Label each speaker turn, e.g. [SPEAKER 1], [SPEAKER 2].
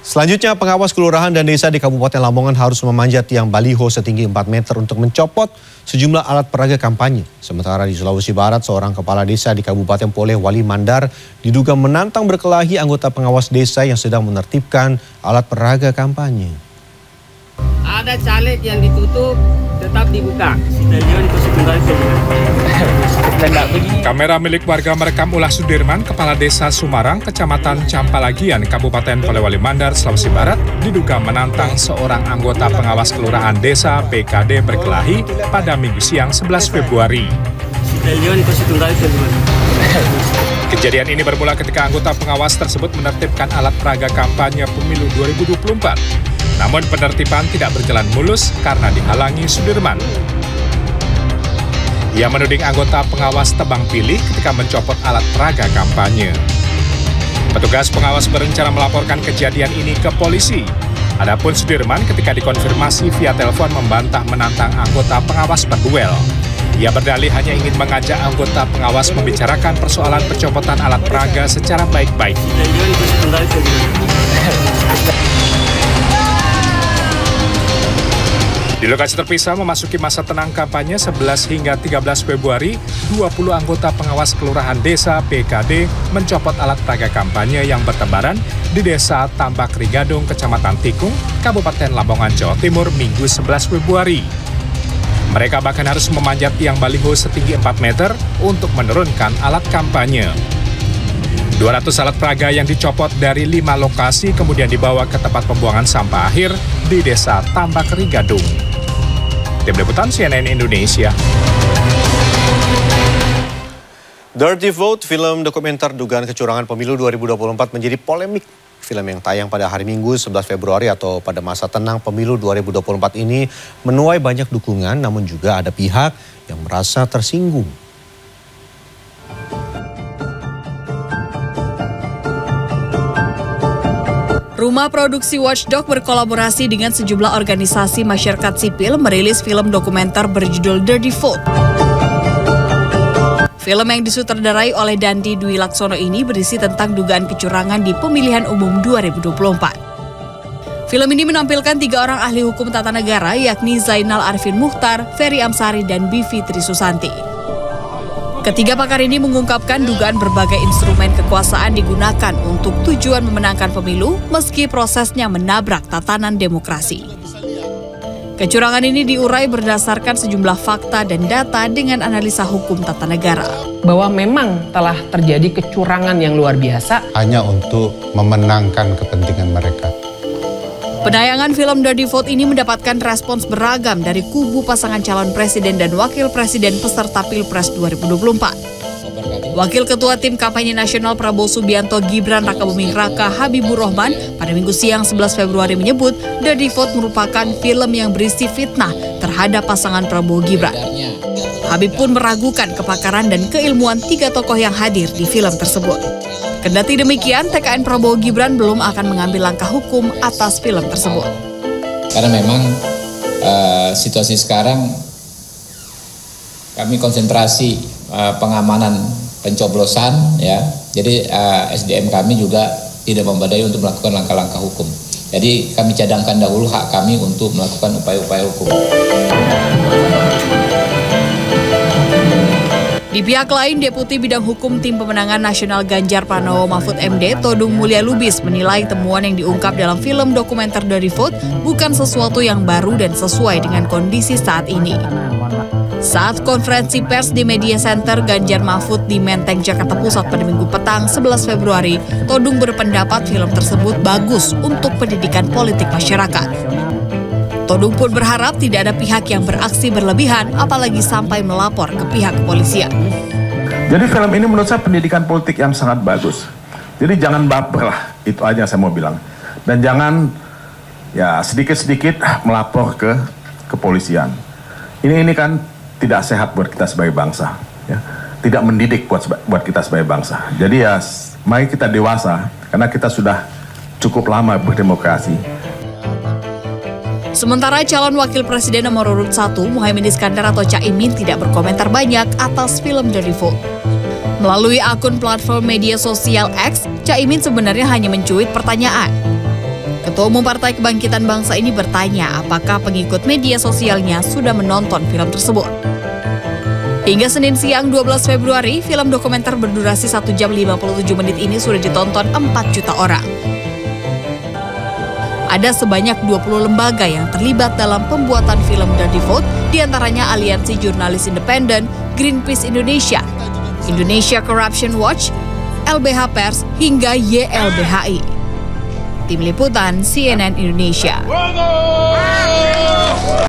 [SPEAKER 1] Selanjutnya, pengawas kelurahan dan desa di Kabupaten Lamongan harus memanjat tiang baliho setinggi 4 meter untuk mencopot sejumlah alat peraga kampanye. Sementara di Sulawesi Barat, seorang kepala desa di Kabupaten Poleh Wali Mandar diduga menantang berkelahi anggota pengawas desa yang sedang menertibkan alat peraga kampanye.
[SPEAKER 2] Ada caleg yang ditutup tetap dibuka.
[SPEAKER 3] Kamera milik warga merekam ulah Sudirman, Kepala Desa Sumarang, Kecamatan Campalagian, Kabupaten Polewali Mandar, Sulawesi Barat, diduga menantang seorang anggota pengawas kelurahan desa PKD berkelahi pada minggu siang 11 Februari. Kejadian ini bermula ketika anggota pengawas tersebut menertibkan alat peraga kampanye pemilu 2024. Namun penertiban tidak berjalan mulus karena dihalangi Sudirman. Ia menuding anggota pengawas tebang pilih ketika mencopot alat peraga kampanye. Petugas pengawas berencana melaporkan kejadian ini ke polisi. Adapun Sudirman ketika dikonfirmasi via telepon membantah menantang anggota pengawas berduel. Ia berdalih hanya ingin mengajak anggota pengawas membicarakan persoalan pencopotan alat peraga secara baik-baik. Di lokasi terpisah memasuki masa tenang kampanye 11 hingga 13 Februari, 20 anggota pengawas kelurahan desa PKD mencopot alat peraga kampanye yang bertebaran di desa Tambak Rigadung, Kecamatan Tikung, Kabupaten Lamongan, Jawa Timur, Minggu 11 Februari. Mereka bahkan harus memanjat tiang baliho setinggi 4 meter untuk menurunkan alat kampanye. 200 alat peraga yang dicopot dari lima lokasi kemudian dibawa ke tempat pembuangan sampah akhir di desa Tambak Rigadung. Tim Liputan CNN Indonesia.
[SPEAKER 1] Dirty Vote, film dokumenter dugaan kecurangan pemilu 2024 menjadi polemik. Film yang tayang pada hari Minggu 11 Februari atau pada masa tenang pemilu 2024 ini menuai banyak dukungan namun juga ada pihak yang merasa tersinggung.
[SPEAKER 4] Rumah produksi Watchdog berkolaborasi dengan sejumlah organisasi masyarakat sipil merilis film dokumenter berjudul Dirty Vote. Film yang disutradarai oleh Dandi Dwi Laksono ini berisi tentang dugaan kecurangan di pemilihan umum 2024. Film ini menampilkan tiga orang ahli hukum tata negara yakni Zainal Arifin Muhtar, Ferry Amsari, dan Bivi Trisusanti. Ketiga pakar ini mengungkapkan dugaan berbagai instrumen kekuasaan digunakan untuk tujuan memenangkan pemilu meski prosesnya menabrak tatanan demokrasi. Kecurangan ini diurai berdasarkan sejumlah fakta dan data dengan analisa hukum tata negara.
[SPEAKER 5] Bahwa memang telah terjadi kecurangan yang luar biasa.
[SPEAKER 6] Hanya untuk memenangkan kepentingan mereka.
[SPEAKER 4] Penayangan film Dirty Vote ini mendapatkan respons beragam dari kubu pasangan calon presiden dan wakil presiden peserta Pilpres 2024. Wakil Ketua Tim Kampanye Nasional Prabowo Subianto Gibran Rakabuming Raka Habibur Rahman pada minggu siang 11 Februari menyebut Dirty Vote merupakan film yang berisi fitnah terhadap pasangan Prabowo Gibran. Habib pun meragukan kepakaran dan keilmuan tiga tokoh yang hadir di film tersebut. Kendati demikian, TKN Prabowo Gibran belum akan mengambil langkah hukum atas film tersebut.
[SPEAKER 7] Karena memang uh, situasi sekarang kami konsentrasi uh, pengamanan pencoblosan ya. Jadi uh, eh, SDM kami juga tidak membadai untuk melakukan langkah-langkah hukum. Jadi kami cadangkan dahulu hak kami untuk melakukan upaya-upaya hukum.
[SPEAKER 4] Di pihak lain, Deputi Bidang Hukum Tim Pemenangan Nasional Ganjar Pranowo Mahfud MD, Todung Mulia Lubis, menilai temuan yang diungkap dalam film dokumenter dari Vote bukan sesuatu yang baru dan sesuai dengan kondisi saat ini. Saat konferensi pers di Media Center Ganjar Mahfud di Menteng, Jakarta Pusat pada minggu petang 11 Februari, Todung berpendapat film tersebut bagus untuk pendidikan politik masyarakat. Todung pun berharap tidak ada pihak yang beraksi berlebihan, apalagi sampai melapor ke pihak kepolisian.
[SPEAKER 8] Jadi film ini menurut saya pendidikan politik yang sangat bagus. Jadi jangan baper lah, itu aja saya mau bilang. Dan jangan ya sedikit-sedikit melapor ke kepolisian. Ini ini kan tidak sehat buat kita sebagai bangsa, ya. tidak mendidik buat buat kita sebagai bangsa. Jadi ya mari kita dewasa karena kita sudah cukup lama berdemokrasi.
[SPEAKER 4] Sementara calon wakil presiden nomor urut 1, Muhammad Iskandar atau Caimin tidak berkomentar banyak atas film Dirty Vote. Melalui akun platform media sosial X, Caimin sebenarnya hanya mencuit pertanyaan. Ketua Umum Partai Kebangkitan Bangsa ini bertanya apakah pengikut media sosialnya sudah menonton film tersebut. Hingga Senin siang 12 Februari, film dokumenter berdurasi 1 jam 57 menit ini sudah ditonton 4 juta orang. Ada sebanyak 20 lembaga yang terlibat dalam pembuatan film Dirty Vote, di antaranya Aliansi Jurnalis Independen, Greenpeace Indonesia, Indonesia Corruption Watch, LBH Pers, hingga YLBHI. Tim Liputan CNN Indonesia.